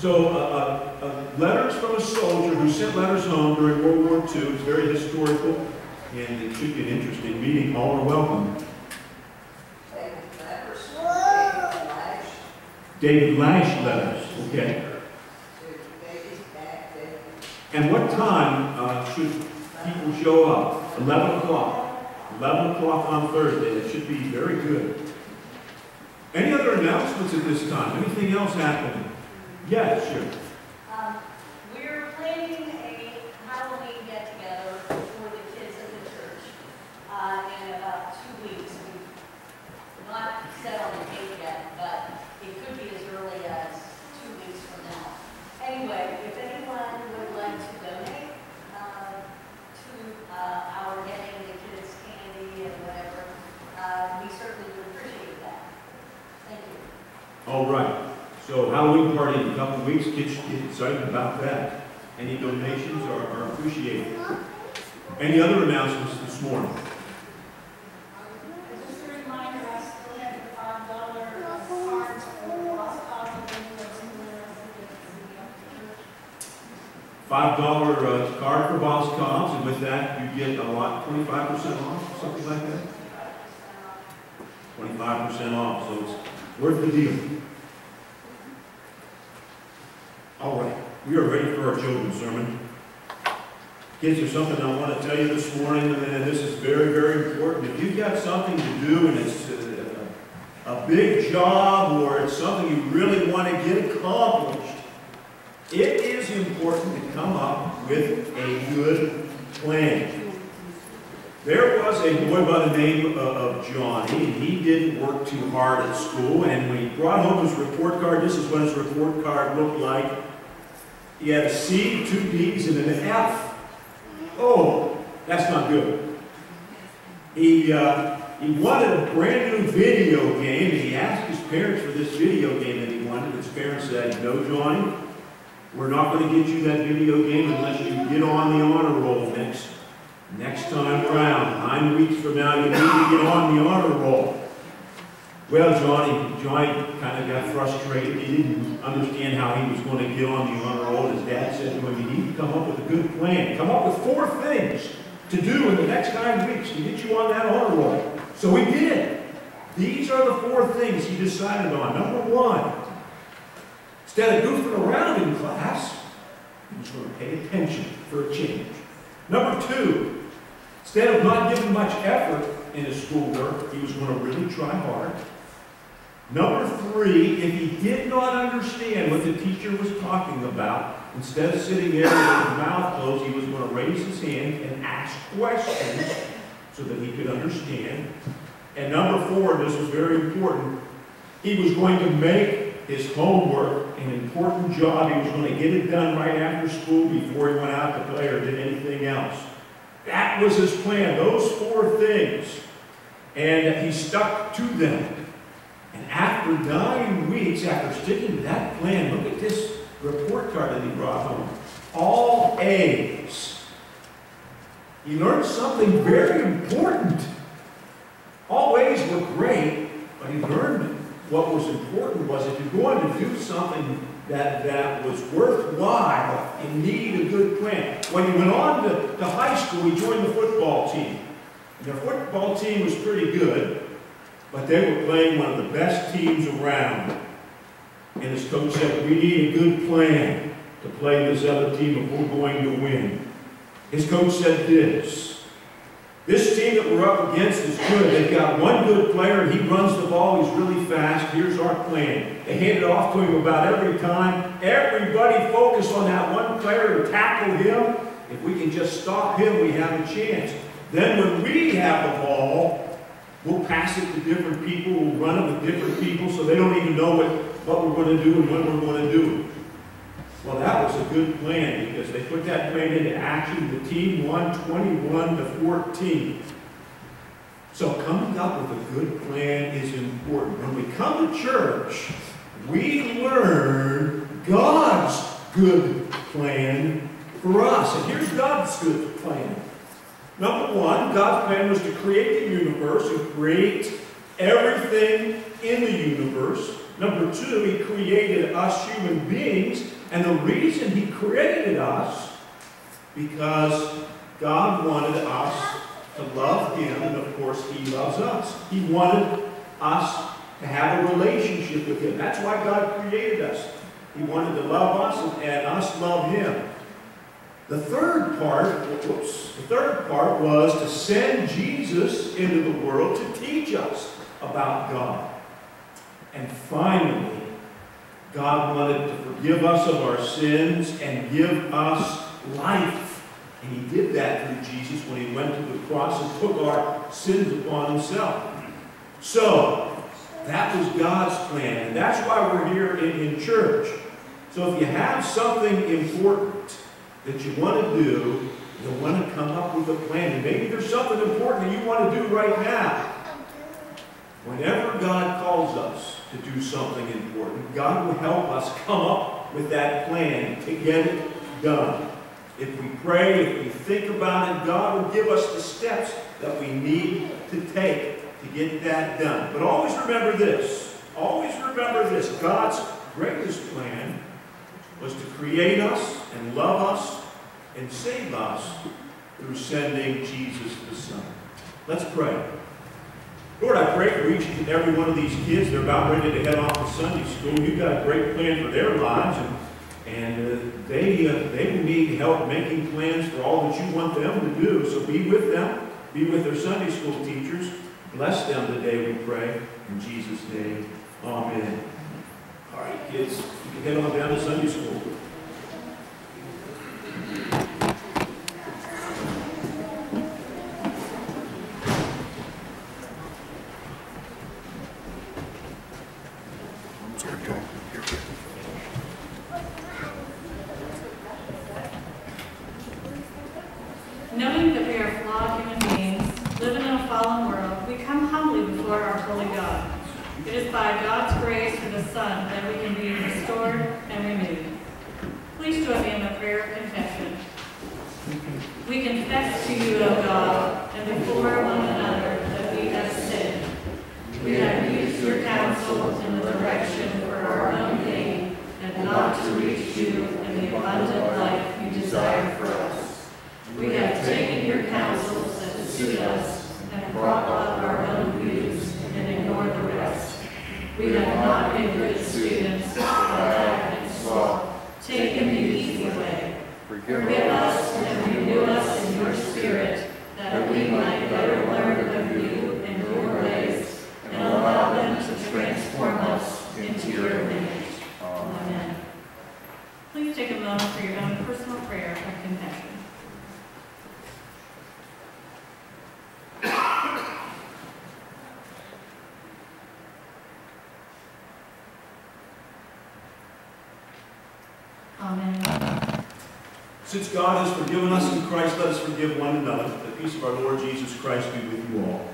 So, uh, uh, uh, letters from a soldier who sent letters home during World War II. It's very historical, and it should be an interesting meeting. All are welcome. David Lash letters, okay. And what time uh, should people show up? 11 o'clock. 11 o'clock on Thursday. That should be very good. Any other announcements at this time? Anything else happening? Yes, sure. Um, We're planning a Halloween get-together for the kids in the church uh, in about two weeks. We've not set on the date yet, but it could be as early as two weeks from now. Anyway, if anyone would like to donate uh, to uh, our getting the kids candy and whatever, uh, we certainly would appreciate that. Thank you. All right. So Halloween party in a couple of weeks. Kids should get excited about that. Any donations are, are appreciated. Any other announcements this morning? Just a reminder, I still have the five dollar cards for Lost Cause of Injuries. Five dollar uh, card for Boss Cobbs, and with that, you get a lot, twenty-five percent off, something like that? Twenty-five percent off, so it's worth the deal. All right, we are ready for our children's sermon. Kids, there's something I want to tell you this morning, and this is very, very important. If you've got something to do and it's a, a big job or it's something you really want to get accomplished, it is important to come up with a good plan. There was a boy by the name of, Johnny, and he didn't work too hard at school, and when he brought home his report card, this is what his report card looked like. He had a C, two D's, and an F. Oh, that's not good. He, uh, he wanted a brand new video game, and he asked his parents for this video game that he wanted. His parents said, no, Johnny, we're not going to get you that video game unless you get on the honor roll next, next time around. Nine weeks from now, you need to get on the honor roll. Well, Johnny, Johnny kind of got frustrated. He didn't understand how he was going to get on the honor roll. His dad said to him, you need to come up with a good plan. Come up with four things to do in the next nine weeks to get you on that honor roll. So he did. These are the four things he decided on. Number one, instead of goofing around in class, he was going to pay attention for a change. Number two, instead of not giving much effort in his schoolwork, he was going to really try hard. Number three, if he did not understand what the teacher was talking about, instead of sitting there with his mouth closed, he was going to raise his hand and ask questions so that he could understand. And number four, and this was very important, he was going to make his homework an important job. He was going to get it done right after school before he went out to play or did anything else. That was his plan, those four things. And he stuck to them. And after nine weeks, after sticking to that plan, look at this report card that he brought home. All A's. He learned something very important. All A's were great, but he learned what was important was if you're going to do something that, that was worthwhile, you need a good plan. When he went on to, to high school, he joined the football team. And their football team was pretty good, but they were playing one of the best teams around. And his coach said, we need a good plan to play this other team if we're going to win. His coach said this, this team that we're up against is good. They've got one good player, he runs the ball, he's really fast. Here's our plan. They hand it off to him about every time. Everybody focus on that one player and tackle him. If we can just stop him, we have a chance. Then when we have the ball, we'll pass it to different people, we'll run it with different people so they don't even know what, what we're going to do and when we're going to do it. Well, that was a good plan because they put that plan into action. The team won 21 to 14. So coming up with a good plan is important. When we come to church, we learn God's good plan for us. And here's God's good plan. Number one, God's plan was to create the universe and create everything in the universe. Number two, He created us human beings and the reason he created us, because God wanted us to love him, and of course he loves us. He wanted us to have a relationship with him. That's why God created us. He wanted to love us and us love him. The third part, whoops, the third part was to send Jesus into the world to teach us about God. And finally, God wanted to forgive us of our sins and give us life. And he did that through Jesus when he went to the cross and took our sins upon himself. So, that was God's plan. And that's why we're here in, in church. So if you have something important that you want to do, you'll want to come up with a plan. And maybe there's something important that you want to do right now. Whenever God calls us to do something important, God will help us come up with that plan to get it done. If we pray, if we think about it, God will give us the steps that we need to take to get that done. But always remember this. Always remember this. God's greatest plan was to create us and love us and save us through sending Jesus the Son. Let's pray. Lord, I pray for each and every one of these kids. They're about ready to head off to Sunday school. You've got a great plan for their lives, and, and uh, they, uh, they need help making plans for all that you want them to do. So be with them. Be with their Sunday school teachers. Bless them today, we pray. In Jesus' name, amen. All right, kids, you can head on down to Sunday school. Knowing that we are flawed human beings, living in a fallen world, we come humbly before our holy God. It is by God's grace through the Son that we can be restored and renewed. Please join me in the prayer of confession. We confess to you, O God, and before one another that we have sinned. We have used your counsel in the direction for our own gain and not to reach you in the abundant life you desire for us. We have taken your counsels that suit us and brought up our own views and ignored the rest. We have not been good students, but have been slow, taken the easy way. Forgive us and renew us in your spirit, that we might better learn of you and your ways, and allow them to transform us into your image. Amen. Please take a moment for your own personal prayer of confession. Amen. Since God has forgiven us in Christ, let us forgive one another. The peace of our Lord Jesus Christ be with you all.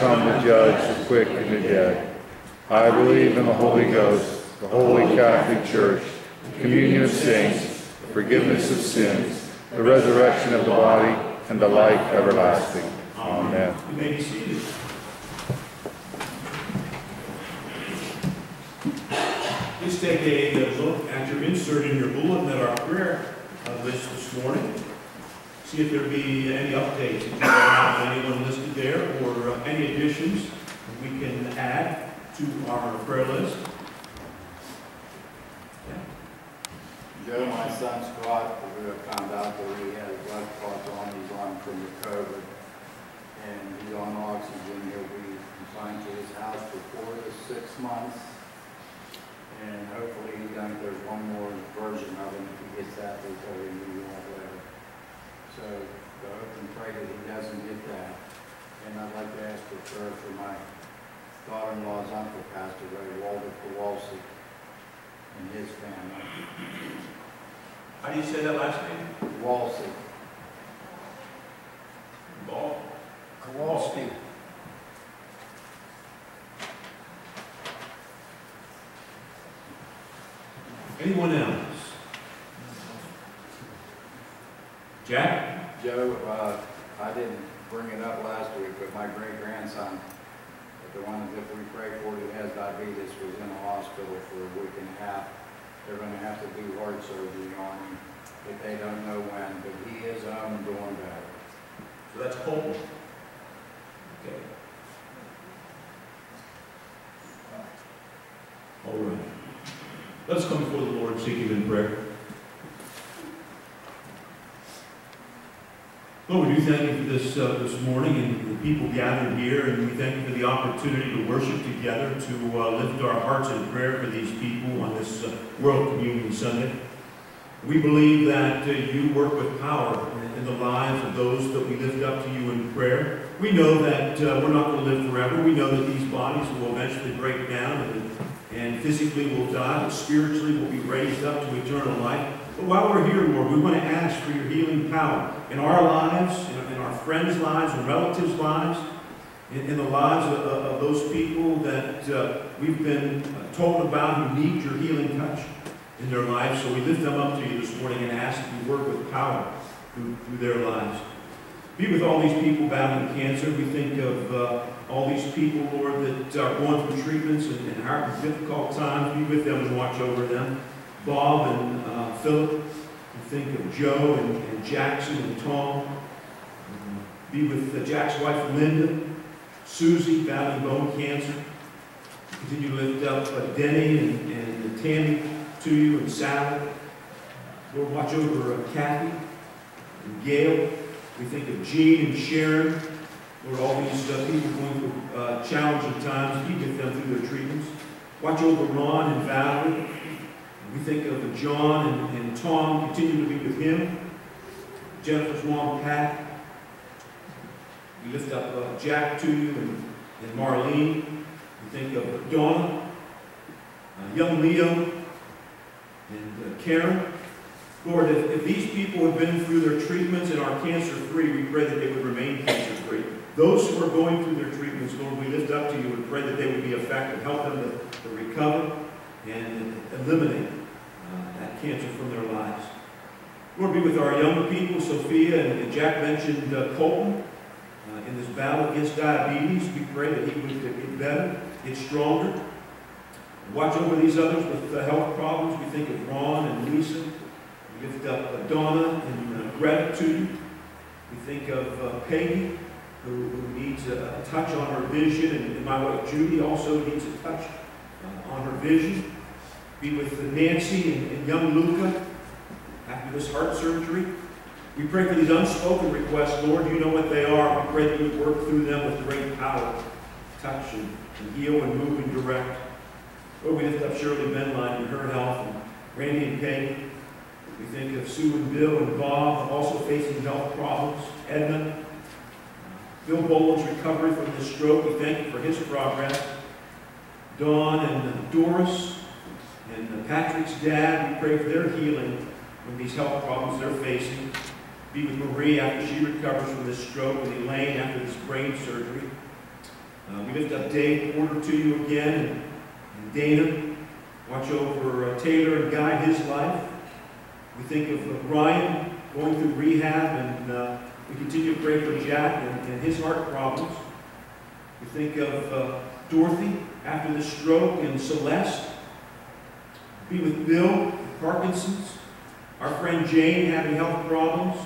Come to judge the quick and the dead. I believe in the Holy Ghost, the holy Catholic Church, the communion of saints, the forgiveness of sins, the resurrection of the body, and the life everlasting. Amen. Please take a look at your insert in your bulletin at our prayer list this morning. See if there be any updates, if anyone listed there, or uh, any additions we can add to our prayer list. Joe, my son Scott, we found out that he has blood clots on his arm from the COVID. And he's on oxygen. He'll be confined to his house for four to six months. And hopefully he done, there's one more version of him. If he gets that, they tell him he won't live. So I hope and pray that he doesn't get that. And I'd like to ask for prayer for my daughter-in-law's uncle, Pastor Ray Walter Kowalski, and his family. How do you say that last name? Walsey. Ball? Kowalski. Anyone else? Jack? Joe, uh, I didn't bring it up last week, but my great grandson, the one that we pray for that has diabetes, was in the hospital for a week and a half. They're gonna have to do heart surgery on him, but they don't know when, but he is and doing better. So that's Colton. Okay. All right. Let's come before the Lord, seek Him in prayer. Lord, we do thank you for this, uh, this morning and the people gathered here, and we thank you for the opportunity to worship together, to uh, lift our hearts in prayer for these people on this uh, World Communion Sunday. We believe that uh, you work with power in, the lives of those that we lift up to you in prayer. We know that uh, we're not going to live forever. We know that these bodies will eventually break down and, and physically will die, but spiritually will be raised up to eternal life. But while we're here, Lord, we want to ask for your healing power in our lives, in, our friends' lives and relatives' lives, in, in the lives of, of, of those people that uh, we've been uh, told about who need your healing touch in their lives. So we lift them up to you this morning and ask that you work with power through, through their lives. Be with all these people battling cancer. We think of uh, all these people, Lord, that are going through treatments and, and hard, difficult times. Be with them and watch over them. Bob and uh, Philip. Think of Joe and, and Jackson and Tom. Be with uh, Jack's wife, Linda. Susie, battling bone cancer. Continue to lift up uh, Denny and, and Tammy to you and Sally. Lord, watch over uh, Kathy and Gail. We think of Jean and Sharon. Lord, all these uh, people going through uh, challenging times. Be with them through their treatments. Watch over Ron and Valerie. We think of John and, and Tom. continuing to be with him. Jennifer's mom, Pat. We lift up uh, Jack to you and, and Marlene. We think of Donna, uh, young Leo, and uh, Karen. Lord, if, if these people have been through their treatments and are cancer-free, we pray that they would remain cancer-free. Those who are going through their treatments, Lord, we lift up to you and pray that they would be effective. Help them to, to recover and eliminate uh, that cancer from their lives. Lord, be with our young people, Sophia, and, Jack mentioned uh, Colton. Uh, in this battle against diabetes, we pray that he would get better, get stronger. Watch over these others with uh, health problems. We think of Ron and Lisa. We lift up uh, Donna and uh, Greta. We think of uh, Peggy, who, who needs a, a touch on her vision, and, and my wife Judy also needs a touch uh, on her vision. Be with Nancy and, and young Luca after this heart surgery. We We pray for these unspoken requests, Lord, you know what they are. We pray that you would work through them with great power, touch and, and heal and move and direct. Lord, we lift up Shirley Benline and her health, and Randy and Peggy. We think of Sue and Bill and Bob, also facing health problems. Edna, Bill Boland's recovery from his stroke, we thank you for his progress. Dawn and Doris and Patrick's dad, we pray for their healing from these health problems they're facing. Be with Marie after she recovers from this stroke, and Elaine after this brain surgery. Uh, we lift up Dave Porter to you again, and, and Dana. Watch over uh, Taylor and guide his life. We think of uh, Ryan going through rehab, and uh, we continue to pray for Jack and, and his heart problems. We think of uh, Dorothy after the stroke, and Celeste. Be with Bill, Parkinson's. Our friend Jane having health problems.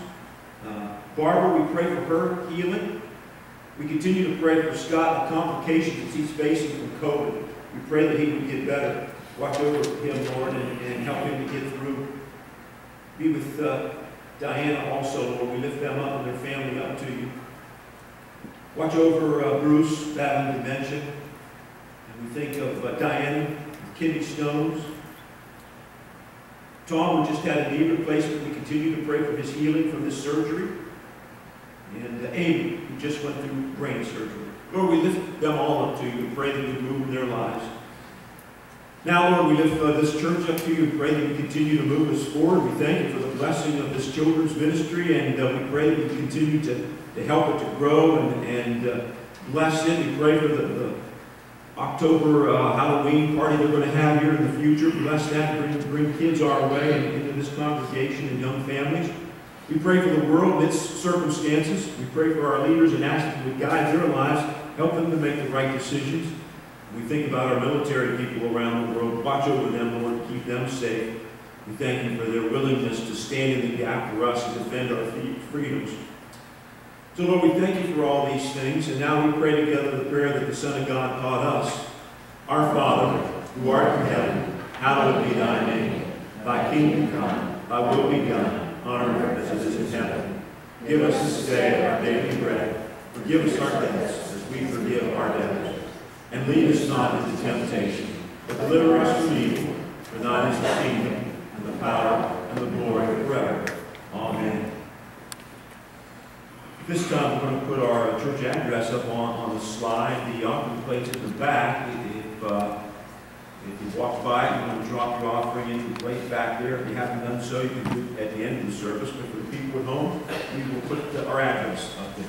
Uh, Barbara, we pray for her healing. We continue to pray for Scott the complications that he's facing from COVID. We pray that he would get better. Watch over him, Lord, and, and help him to get through. Be with uh, Diana also, Lord. We lift them up and their family up to you. Watch over uh, Bruce battling dementia. And we think of uh, Diana kidney stones. Tom, just had a knee replacement, we continue to pray for his healing from this surgery. And uh, Amy, who just went through brain surgery. Lord, we lift them all up to you and pray that you move in their lives. Now, Lord, we lift uh, this church up to you and pray that you continue to move us forward. We thank you for the blessing of this children's ministry, and uh, we pray that you continue to, to help it to grow and, and uh, bless it. We pray for the, the October uh, Halloween party they're going to have here in the future. Bless that, bring, bring kids our way and into this congregation and young families. We pray for the world and its circumstances. We pray for our leaders and ask that you guide their lives, help them to make the right decisions. We think about our military people around the world. Watch over them, Lord, keep them safe. We thank you for their willingness to stand in the gap for us and defend our freedoms. So, Lord, we thank you for all these things, and now we pray together the prayer that the Son of God taught us. Our Father, who art in heaven, hallowed be thy name. Thy kingdom come, thy will be done, on earth as it is in heaven. Give us this day our daily bread. Forgive us our debts, as we forgive our debtors. And lead us not into temptation, but deliver us from evil. For thine is the kingdom, and the power, and the glory forever. Amen. This time we're going to put our church address up on, on the slide. The offering plate's in the back. If, uh, if you walk by and you want to drop your offering in the plate back there, if you haven't done so, you can do it at the end of the service. But for the people at home, we will put our address up there.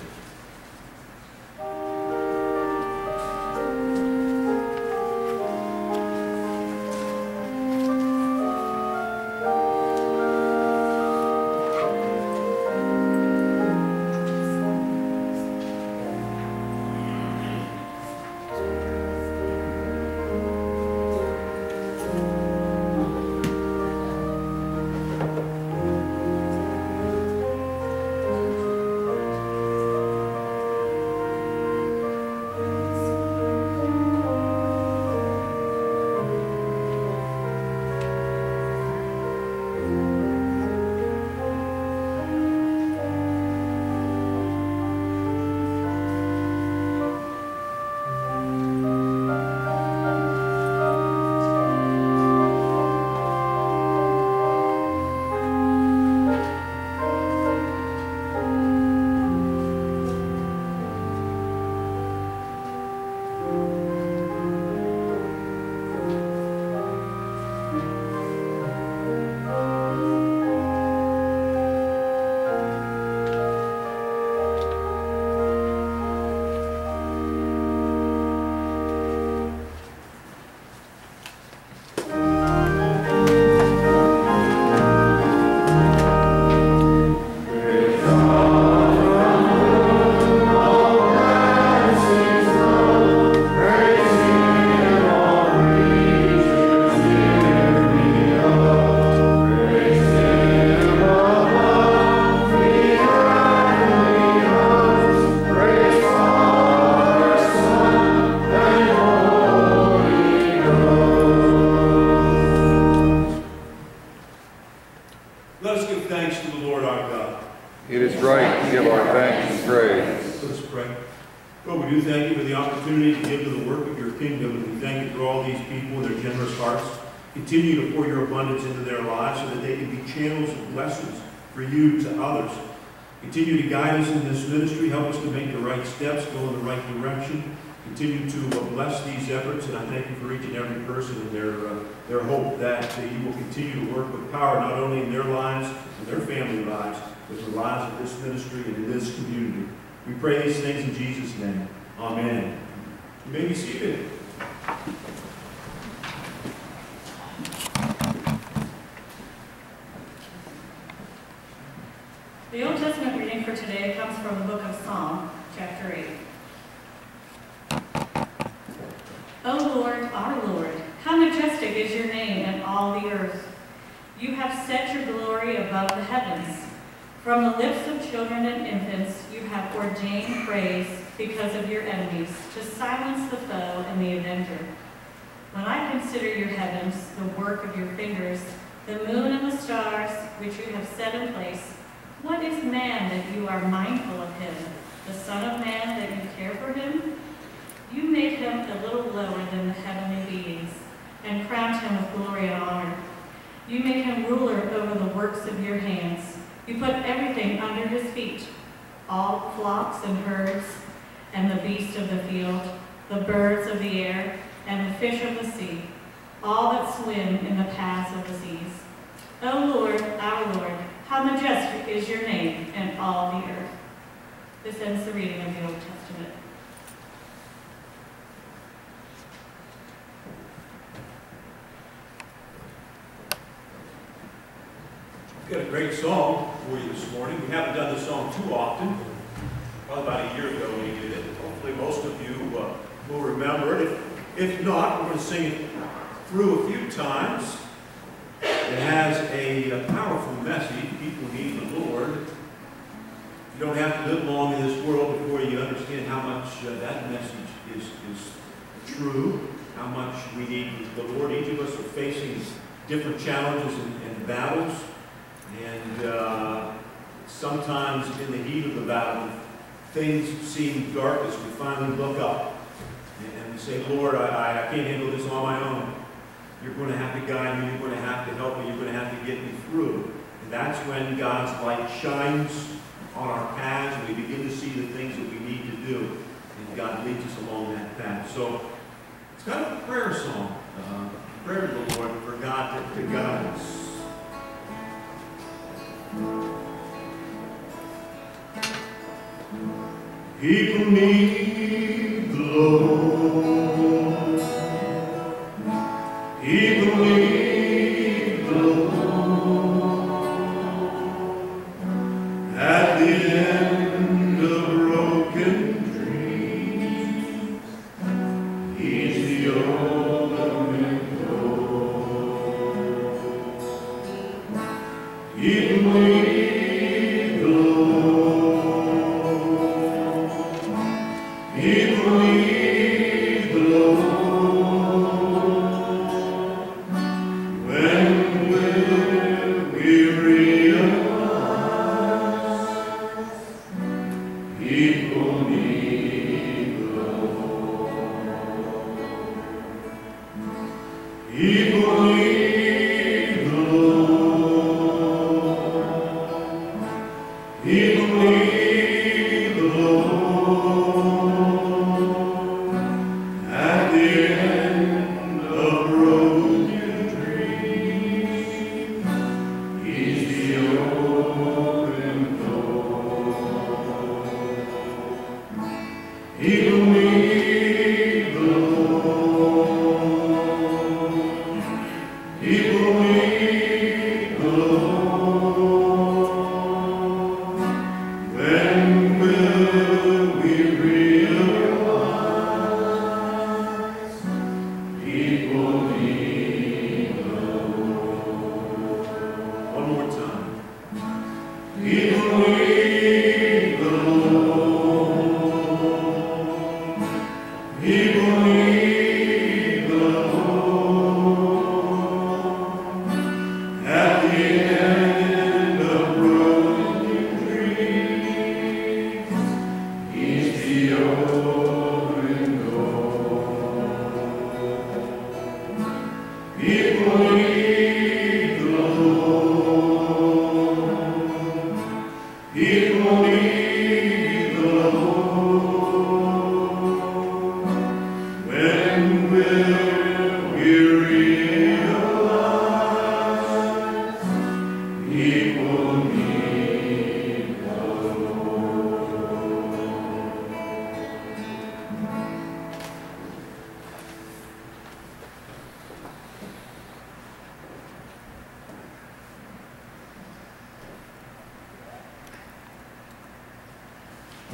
The Old Testament reading for today comes from the book of Psalm, chapter 8. O Lord, our Lord, how majestic is your name in all the earth. You have set your glory above the heavens. From the lips of children and infants you have ordained praise because of your enemies, to silence the foe and the avenger. When I consider your heavens, the work of your fingers, the moon and the stars which you have set in place, what is man that you are mindful of him, the Son of Man that you care for him? You made him a little lower than the heavenly beings, and crowned him with glory and honor. You made him ruler over the works of your hands. You put everything under his feet, all flocks and herds, and the beasts of the field, the birds of the air, and the fish of the sea, all that swim in the paths of the seas. O Lord, our Lord, how majestic is your name in all the earth. This ends the reading of the Old Testament. We've got a great song for you this morning. We haven't done this song too often. Probably about a year ago we did it. Hopefully most of you uh, will remember it. If, if not, we're going to sing it through a few times. It has a, a powerful message. People need the Lord. You don't have to live long in this world before you understand how much uh, that message is, is true, how much we need the Lord. Each of us are facing different challenges and, and battles. And uh, sometimes in the heat of the battle, things seem dark as we finally look up and, we say, Lord, I, I can't handle this on my own. You're going to have to guide me. You're going to have to help me. You're going to have to get me through. And that's when God's light shines on our paths and we begin to see the things that we need to do. And God leads us along that path. So it's kind of a prayer song. Uh, prayer to the Lord for God to, to guide us. People need the Lord. People need Need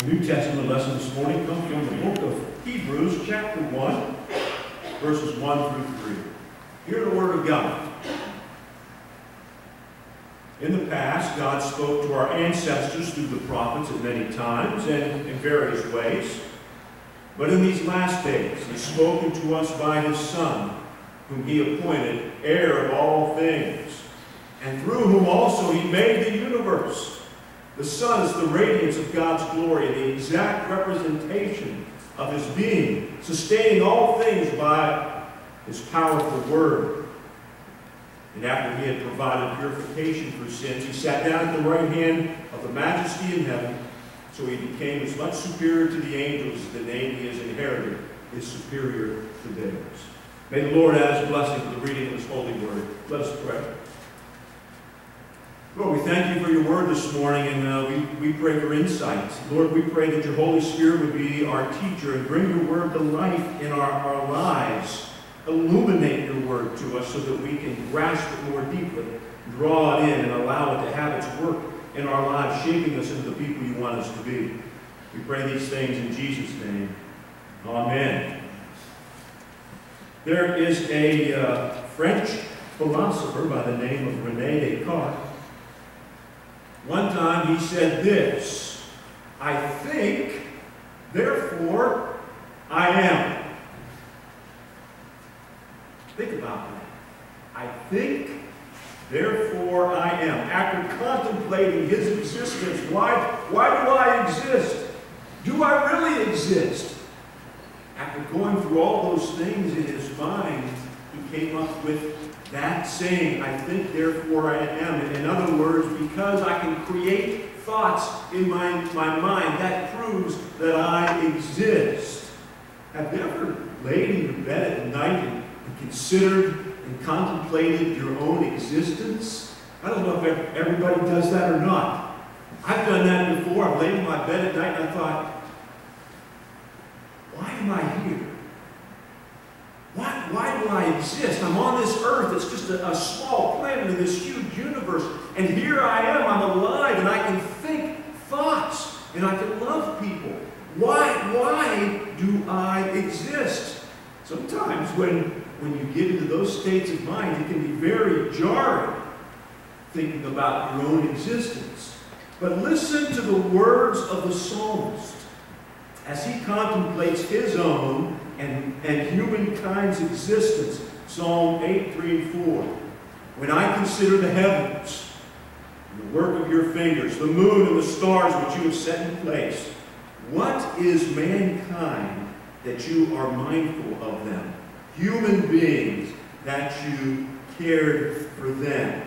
New Testament lesson this morning comes from the book of Hebrews, chapter 1, verses 1 through 3. Hear the word of God. In the past, God spoke to our ancestors through the prophets at many times and in various ways. But in these last days, He has spoken to us by His Son, whom He appointed heir of all things, and through whom also He made the universe. The Son is the radiance of God's glory, the exact representation of His being, sustaining all things by His powerful word. And after He had provided purification for sins, He sat down at the right hand of the majesty in heaven, so He became as much superior to the angels as the name He has inherited is superior to theirs. May the Lord add His blessing to the reading of His holy word. Let us pray. Lord, we thank you for your word this morning, and uh, we, we pray for insight. Lord, we pray that your Holy Spirit would be our teacher and bring your word to life in our, our lives. Illuminate your word to us so that we can grasp it more deeply, draw it in, and allow it to have its work in our lives, shaping us into the people you want us to be. We pray these things in Jesus' name. Amen. There is a uh, French philosopher by the name of Rene Descartes. One time he said this, I think, therefore I am. Think about that. I think, therefore I am. After contemplating his existence, why, why do I exist? Do I really exist? After going through all those things in his mind, he came up with that saying, I think, therefore I am. In other words, because I can create thoughts in my, my mind, that proves that I exist. Have you ever laid in your bed at night and, considered and contemplated your own existence? I don't know if everybody does that or not. I've done that before. I've laid in my bed at night and I thought, why am I here? Why, why do I exist? I'm on this earth. It's just a, a, small planet in this huge universe. And here I am. I'm alive and I can think thoughts and I can love people. Why, why do I exist? Sometimes when, when you get into those states of mind, it can be very jarring thinking about your own existence. But listen to the words of the psalmist as he contemplates his own and, and humankind's existence. Psalm 8, 3 and 4. When I consider the heavens, the work of your fingers, the moon and the stars which you have set in place, what is mankind that you are mindful of them? Human beings that you cared for them.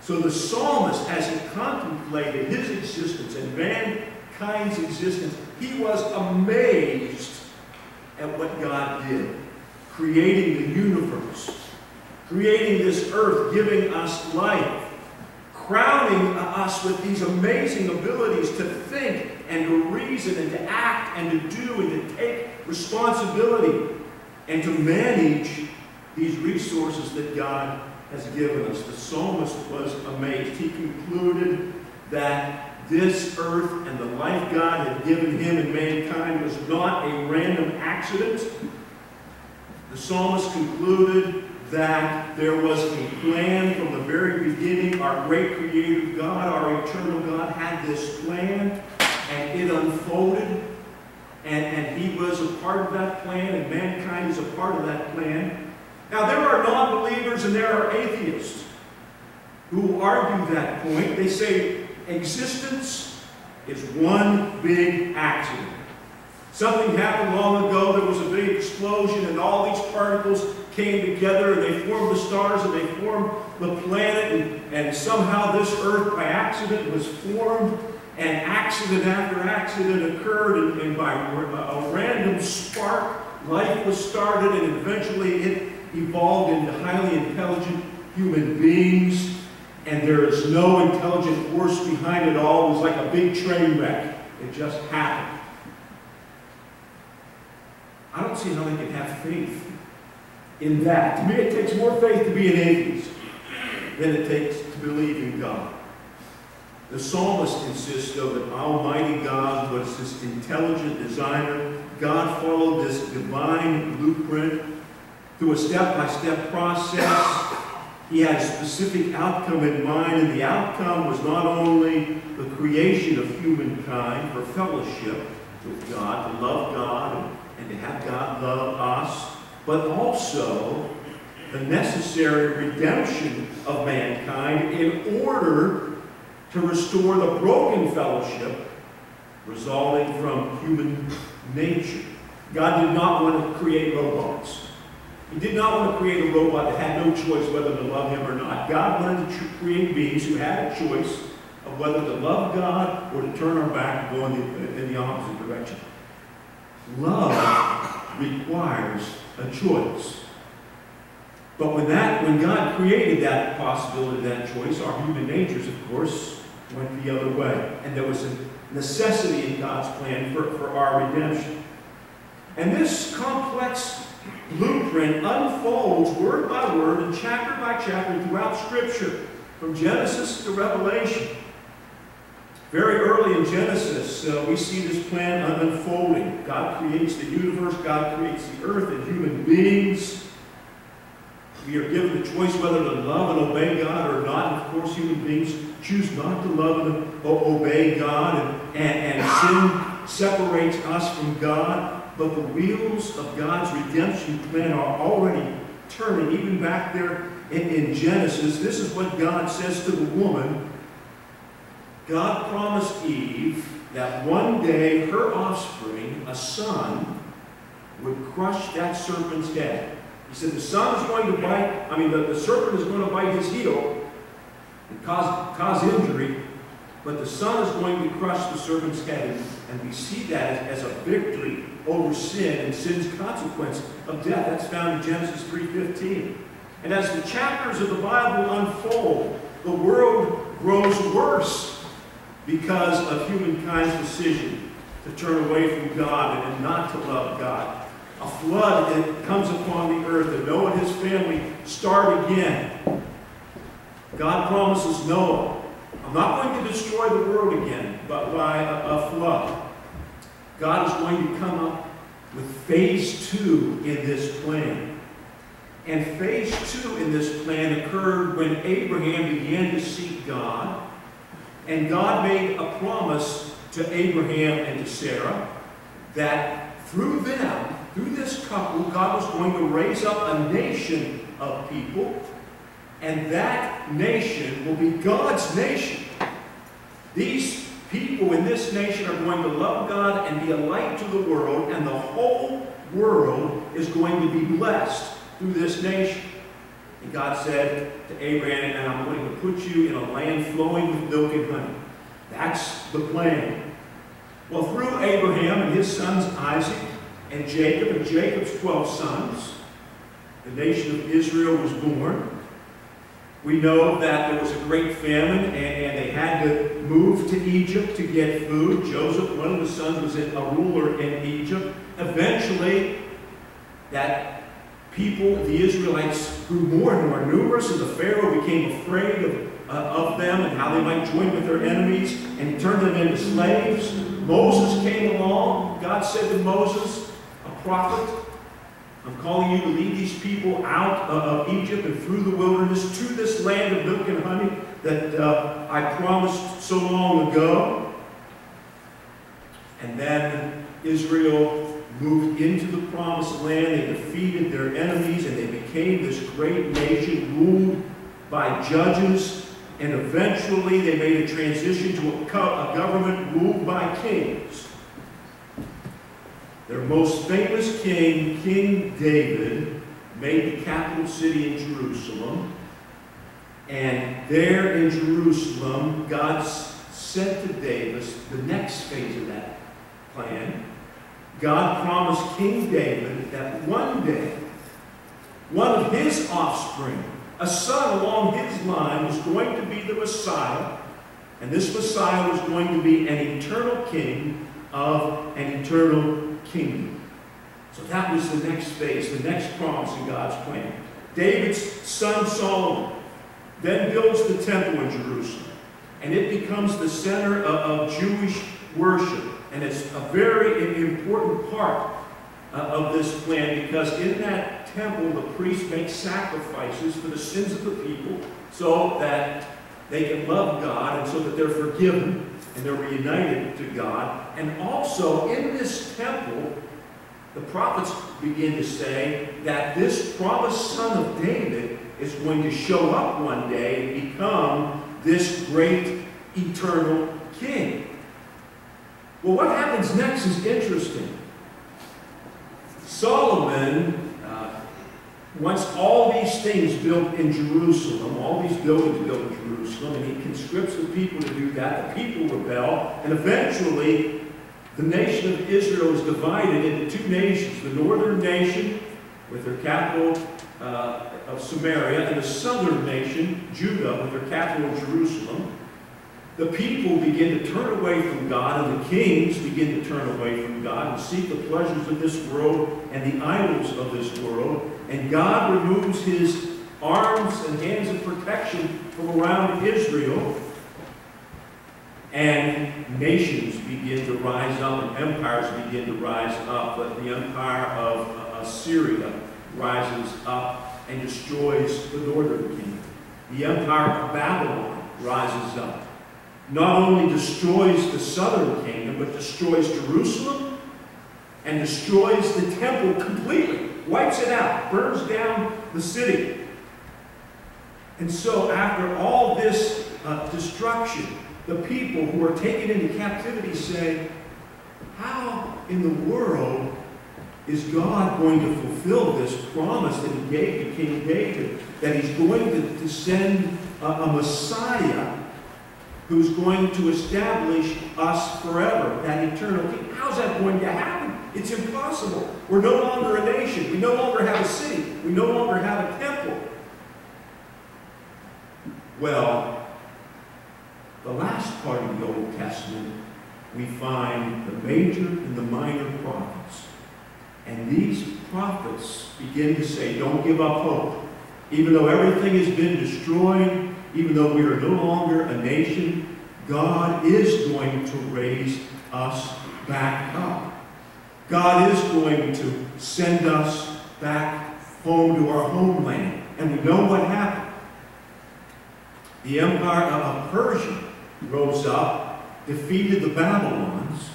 So the psalmist, as he contemplated his existence and mankind's existence, he was amazed at what God did, creating the universe, creating this earth, giving us life, crowning us with these amazing abilities to think and to reason and to act and to do and to take responsibility and to manage these resources that God has given us. The psalmist was amazed. He concluded that this earth and the life God had given him and mankind was not a random accident. The psalmist concluded that there was a plan from the very beginning. Our great creator God, our eternal God, had this plan and it unfolded. And, and he was a part of that plan, and mankind is a part of that plan. Now, there are non believers and there are atheists who argue that point. They say existence is one big accident. Something happened long ago, there was a big explosion, and all these particles came together, and they formed the stars, and they formed the planet, and, and somehow this earth by accident was formed, and accident after accident occurred, and, and by a, a random spark, life was started, and eventually it evolved into highly intelligent human beings. No intelligent force behind it all. It was like a big train wreck. It just happened. I don't see how they can have faith in that. To me, it takes more faith to be an atheist than it takes to believe in God. The psalmist insists, though, that Almighty God was this intelligent designer. God followed this divine blueprint through a step-by-step process. He had a specific outcome in mind, and the outcome was not only the creation of humankind for fellowship with God, to love God and, to have God love us, but also the necessary redemption of mankind in order to restore the broken fellowship resulting from human nature. God did not want to create robots. He did not want to create a robot that had no choice whether to love him or not. God wanted to create beings who had a choice of whether to love God or to turn our back and go in the, in the opposite direction. Love requires a choice. But when that, when God created that possibility, that choice, our human natures, of course, went the other way. And there was a necessity in God's plan for, for our redemption. And this complex blueprint unfolds word by word and chapter by chapter throughout Scripture, from Genesis to Revelation. Very early in Genesis, uh, we see this plan unfolding. God creates the universe, God creates the earth and human beings. We are given the choice whether to love and obey God or not. Of course, human beings choose not to love and obey God, and, and, and sin separates us from God. But the wheels of God's redemption plan are already turning, even back there in, in Genesis. This is what God says to the woman. God promised Eve that one day her offspring, a son, would crush that serpent's head. He said the son is going to bite, I mean, the, the serpent is going to bite his heel and cause, cause injury, but the son is going to crush the serpent's head. And we see that as, as a victory over sin and sin's consequence of death. That's found in Genesis 3.15. And as the chapters of the Bible unfold, the world grows worse because of humankind's decision to turn away from God and not to love God. A flood that comes upon the earth, and Noah and his family start again. God promises Noah, I'm not going to destroy the world again, but by a, a flood. God is going to come up with phase two in this plan. And phase two in this plan occurred when Abraham began to seek God. And God made a promise to Abraham and to Sarah that through them, through this couple, God was going to raise up a nation of people. And that nation will be God's nation. These people in this nation are going to love God and be a light to the world, and the whole world is going to be blessed through this nation. And God said to Abraham, and I'm going to put you in a land flowing with milk and honey. That's the plan. Well, through Abraham and his sons Isaac and Jacob and Jacob's 12 sons, the nation of Israel was born. We know that there was a great famine and, and, they had to move to Egypt to get food. Joseph, one of the sons, was a ruler in Egypt. Eventually, that people, the Israelites, grew more and more numerous, and the Pharaoh became afraid of, uh, of them and how they might join with their enemies, and he turned them into slaves. Moses came along. God said to Moses, a prophet, I'm calling you to lead these people out of Egypt and through the wilderness to this land of milk and honey that uh, I promised so long ago. And then Israel moved into the promised land. They defeated their enemies and they became this great nation ruled by judges. And eventually they made a transition to a, a government ruled by kings. Their most famous king, King David, made the capital city in Jerusalem. And there in Jerusalem, God said to David, the next phase of that plan, God promised King David that one day, one of his offspring, a son along his line, was going to be the Messiah, and this Messiah was going to be an eternal king of an eternal kingdom. So that was the next phase, the next promise in God's plan. David's son Solomon then builds the temple in Jerusalem, and it becomes the center of, of Jewish worship. And it's a very important part uh, of this plan because in that temple, the priests make sacrifices for the sins of the people so that they can love God and so that they're forgiven and they're reunited to God. And also in this temple, the prophets begin to say that this promised son of David is going to show up one day and become this great eternal king. Well, what happens next is interesting. Solomon uh, wants all these things built in Jerusalem, all these buildings built in Jerusalem, and he conscripts the people to do that. The people rebel, and eventually the nation of Israel is divided into two nations the northern nation, with their capital uh, of Samaria, and the southern nation, Judah, with their capital Jerusalem. The people begin to turn away from God, and the kings begin to turn away from God and seek the pleasures of this world and the idols of this world. And God removes his arms and hands of protection from around Israel and nations begin to rise up and empires begin to rise up. But the empire of uh, Assyria rises up and destroys the northern kingdom. The empire of Babylon rises up. Not only destroys the southern kingdom, but destroys Jerusalem and destroys the temple completely. Wipes it out, burns down the city. And so after all this uh, destruction, the people who are taken into captivity say, How in the world is God going to fulfill this promise that He gave to King David? That He's going to, to send a, a Messiah who's going to establish us forever, that eternal king. How's that going to happen? It's impossible. We're no longer a nation. We no longer have a city. We no longer have a temple. Well, the last part of the Old Testament, we find the major and the minor prophets. And these prophets begin to say, don't give up hope. Even though everything has been destroyed, even though we are no longer a nation, God is going to raise us back up. God is going to send us back home to our homeland. And we know what happened. The empire of Persia rose up, defeated the Babylons,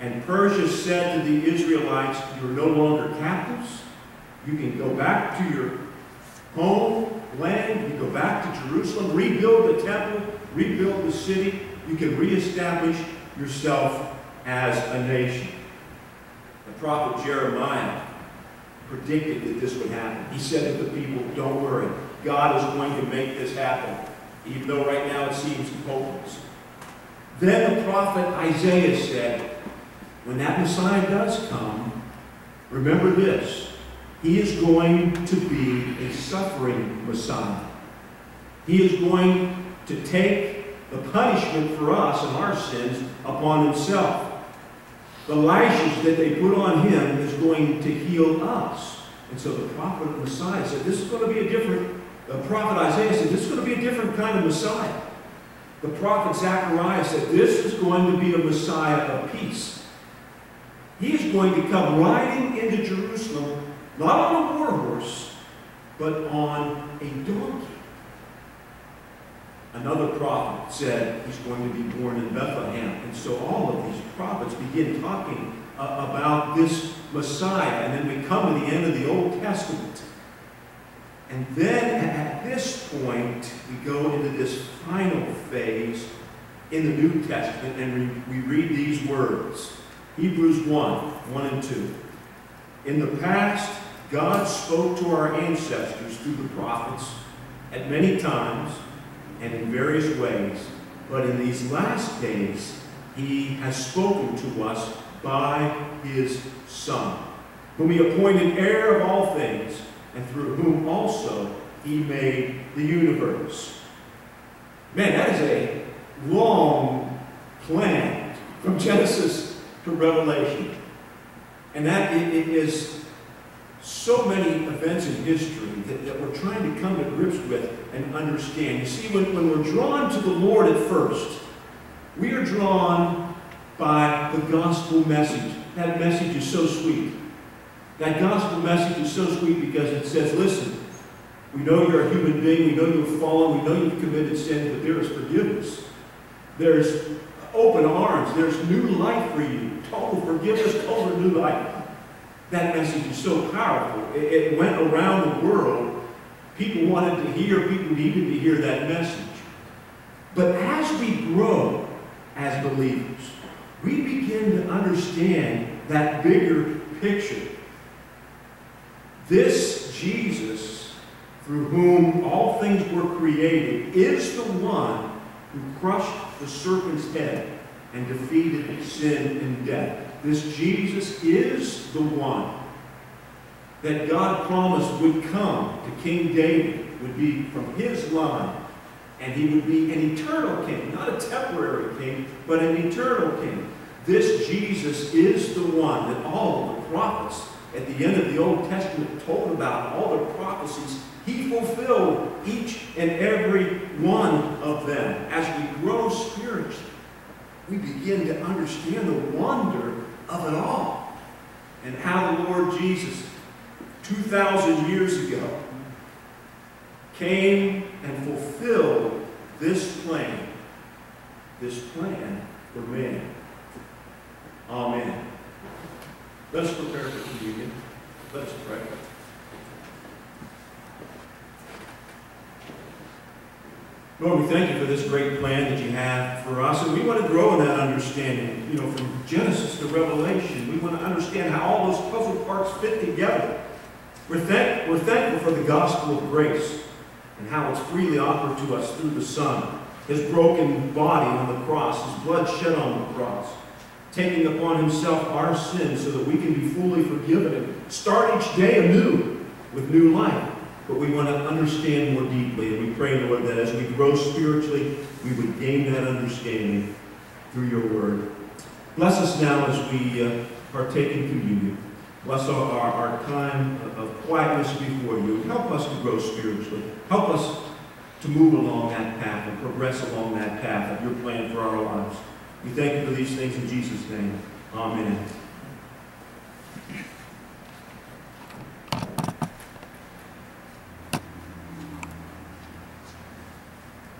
and Persia said to the Israelites, You're no longer captives. You can go back to your home land. You go back to Jerusalem, rebuild the temple, rebuild the city. You can reestablish yourself as a nation. The prophet Jeremiah predicted that this would happen. He said to the people, Don't worry, God is going to make this happen, even though right now it seems hopeless. Then the prophet Isaiah said, when that Messiah does come, remember this. He is going to be a suffering Messiah. He is going to take the punishment for us and our sins upon himself. The lashes that they put on him is going to heal us. And so the prophet Messiah said, this is going to be a different, the prophet Isaiah said, this is going to be a different kind of Messiah. The prophet Zechariah said, this is going to be a Messiah of peace. He is going to come riding into Jerusalem, not on a war horse, but on a donkey. Another prophet said he's going to be born in Bethlehem. And so all of these prophets begin talking uh, about this Messiah. And then we come to the end of the Old Testament. And then at this point, we go into this final phase in the New Testament and we, we read these words. Hebrews 1, 1 and 2. In the past, God spoke to our ancestors through the prophets at many times and in various ways, but in these last days, he has spoken to us by his Son, whom he appointed heir of all things, and through whom also he made the universe. Man, that is a long plan from Genesis to Revelation. And that it, it is so many events in history that, that we're trying to come to grips with and understand. You see, when, when we're drawn to the Lord at first, we are drawn by the gospel message. That message is so sweet. That gospel message is so sweet because it says, listen, we know you're a human being, we know you've fallen, we know you've committed sin, but there is forgiveness. There's open arms, there's new life for you, total forgiveness, total new life. That message is so powerful. It, it went around the world. People wanted to hear, people needed to hear that message. But as we grow as believers, we begin to understand that bigger picture. This Jesus, through whom all things were created, is the one who crushed the serpent's head and defeated sin and death. This Jesus is the one that God promised would come to King David, would be from his line, and he would be an eternal king, not a temporary king, but an eternal king. This Jesus is the one that all the prophets at the end of the Old Testament told about, all the prophecies. He fulfilled each and every one of them. As we grow spiritually, we begin to understand the wonder of it all and how the Lord Jesus, 2,000 years ago, came and fulfilled this plan, this plan for man. Amen. Let's prepare for communion. Let's pray. Lord, we thank you for this great plan that you have for us, and we want to grow in that understanding. You know, from Genesis to Revelation, we want to understand how all those puzzle parts fit together. We're, thank, we're thankful for the gospel of grace and how it's freely offered to us through the Son, his broken body on the cross, his blood shed on the cross, taking upon himself our sins so that we can be fully forgiven and start each day anew with new life. But we want to understand more deeply, and we pray, Lord, that as we grow spiritually, we would gain that understanding through your word. Bless us now as we uh, partake in communion. Bless our, our, our time of quietness before you. Help us to grow spiritually. Help us to move along that path and progress along that path of your plan for our lives. We thank you for these things in Jesus' name. Amen.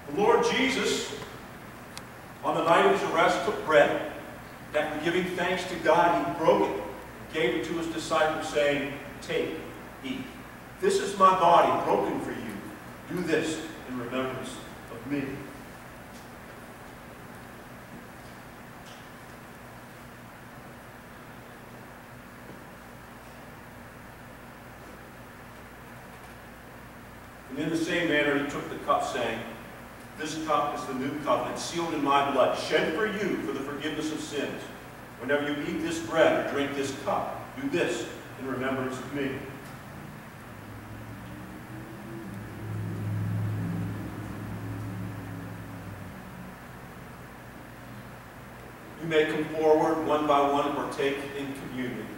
The Lord Jesus, on the night of his arrest, took bread. After giving thanks to God, he broke it and gave it to his disciples, saying, Take, eat. This is my body broken for you. Do this in remembrance of me. And in the same manner he took the cup, saying, This cup is the new covenant, sealed in my blood, shed for you for the forgiveness of sins. Whenever you eat this bread or drink this cup, do this in remembrance of me. You may come forward one by one and partake in communion.